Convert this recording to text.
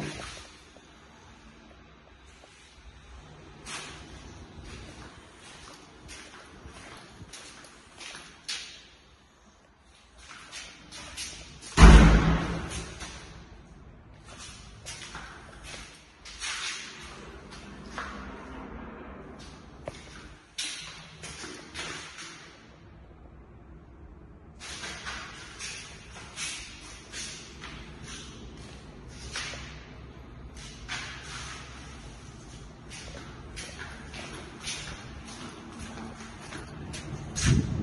you Bye.